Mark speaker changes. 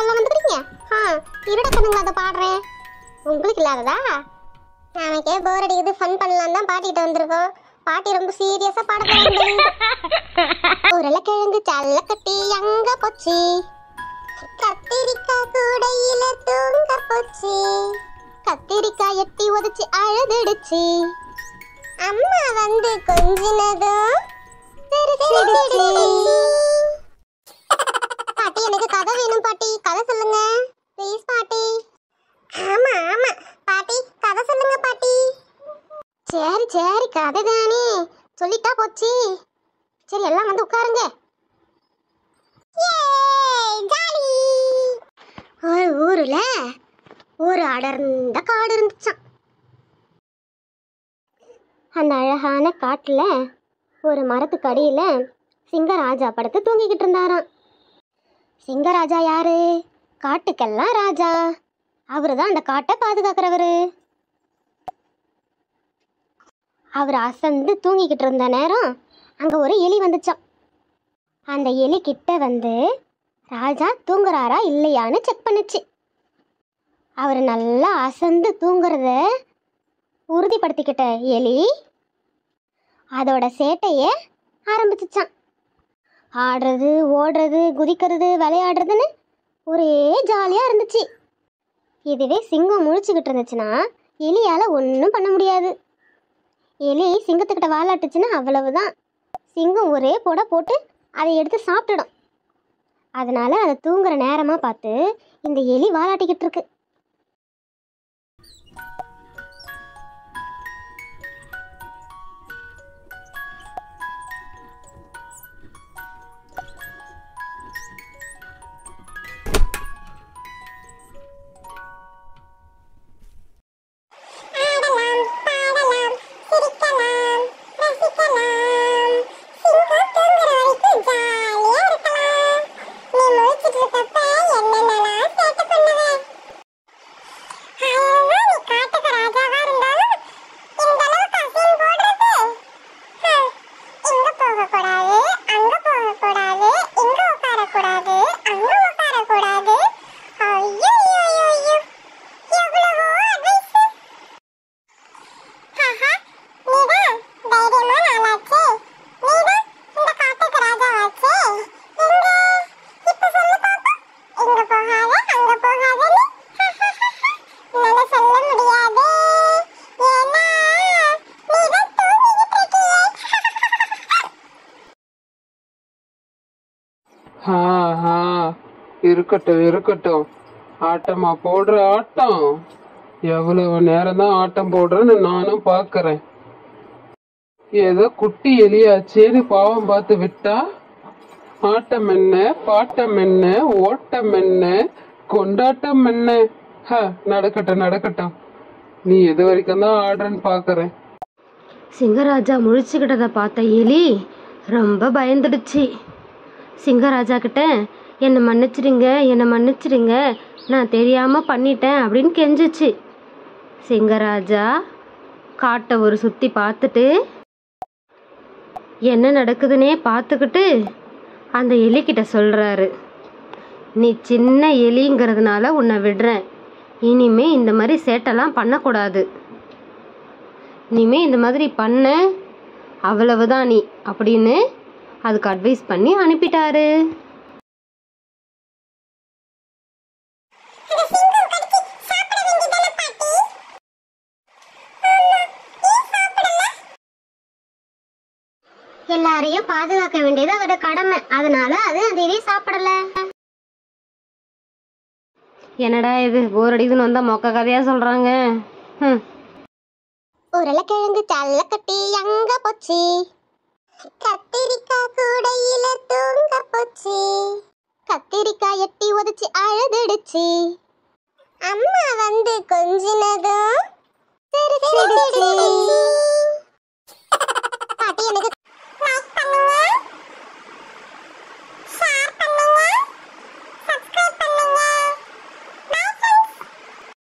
Speaker 1: எல்லாம் வந்துடுறீங்க ஆ இருட கண்ணுங்களா அதை பாடுறேன். உங்களுக்கு இல்லாததா? நமக்கே போர் அடிக்குது ஃபன் பண்ணலாம் தான் பாட்டிகிட்ட வந்திருக்கோம். பாட்டி ரொம்ப சீரியஸா பாட போறாங்க. உருளைக்கிழங்கு சல்ல கட்டி எங்க போச்சு. கத்திரிக்காய் கூடையில தூங்க போச்சு. கத்திரிக்காய் எட்டி உதச்சு அழுதுடுச்சு. அம்மா வந்து கொஞ்சினதும் சரி கதை தானே சொல்லிட்டா போச்சு. சரி எல்லாம் வந்து உட்காருங்க. ஒரு ஊர்ல ஒரு அடர்ந்த காடு இருந்துச்சான் அந்த அழகான காட்டுல ஒரு மரத்துக்கு அடியில சிங்கராஜா படுத்து தூங்கிக்கிட்டு இருந்தாராம். சிங்கராஜா யாரு? காட்டுக்கெல்லாம் ராஜா. அவரு தான் அந்த காட்டை பாதுகாக்கிறவரு. அவர் அசந்து தூங்கிக்கிட்டு இருந்த நேரம் அங்கே ஒரு எலி வந்துச்சான் அந்த எலி கிட்ட வந்து ராஜா தூங்குறாரா இல்லையான்னு செக் பண்ணுச்சு. அவர் நல்லா அசந்து தூங்குறத உறுதிப்படுத்திக்கிட்ட எலி அதோட சேட்டையை ஆரம்பிச்சிச்சான் ஆடுறது ஓடுறது குதிக்கிறது விளையாடுறதுன்னு ஒரே ஜாலியாக இருந்துச்சு. இதுவே சிங்கம் முழிச்சுக்கிட்டு இருந்துச்சுன்னா எலியால் ஒன்றும் பண்ண முடியாது. எலி சிங்கத்துக்கிட்ட வாலாட்டுச்சுன்னா அவ்வளவுதான். சிங்கம் ஒரே போட போட்டு அதை எடுத்து சாப்பிட்டுடும். அதனால அதை தூங்குற நேரமாக பார்த்து இந்த எலி வாலாட்டிக்கிட்டு இருக்கு.
Speaker 2: ஆ, இருக்கட்டும் இருக்கட்டும். ஆட்டமா போடுற ஆட்டம். எவ்வளவு நேரம் தான் ஆட்டம் போடுறேன்னு நானும் பாக்குறேன். ஏதோ குட்டி எலியாச்சேன்னு பாவம் பார்த்து விட்டா? ஆட்டம் என்ன? பாட்டம் என்ன? ஓட்டம் என்ன? கொண்டாட்டம் என்ன? ஹ, நடக்கட்டும் நடக்கட்டும். நீ எது வரைக்கும் தான் ஆடுறன்னு பார்க்கறேன்
Speaker 3: சிங்கராஜா முழிச்சுக்கிட்டதை பார்த்த எலி ரொம்ப பயந்துடுச்சு. சிங்கராஜா கிட்ட என்னை மன்னிச்சிடுங்க என்னை மன்னிச்சிடுங்க நான் தெரியாமல் பண்ணிட்டேன் அப்படின்னு கெஞ்சிச்சு. சிங்கராஜா காட்டை ஒரு சுற்றி பார்த்துட்டு என்ன நடக்குதுன்னே பார்த்துக்கிட்டு அந்த எலிக்கிட்ட சொல்கிறாரு நீ சின்ன எலிங்கிறதுனால உன்னை விடுறேன். இனிமே இந்த மாதிரி சேட்டெல்லாம் பண்ணக்கூடாது. இனிமே இந்த மாதிரி பண்ண அவ்வளவுதான் நீ அப்படின்னு அதுக்கு அட்வைஸ் பண்ணி அனுப்பிட்டாரு.
Speaker 4: அந்த?
Speaker 1: எல்லாரையும் பாதுகாக்க வேண்டியது அதோட கடமை. அதனால அது அதையே சாப்பிடல.
Speaker 3: என்னடா இது? போர் அடிக்குதுன்னு வந்தா மொக்க கதையா சொல்றாங்க.
Speaker 1: உருளைக்கிழங்கு சல்ல கட்டி அங்க போச்சு? கத்திரிக்காய் கூடையில தூங்க போச்சு. கத்திரிக்காய் எட்டி உதச்சு அழுதுடுச்சு. அம்மா வந்து கொஞ்சினதும்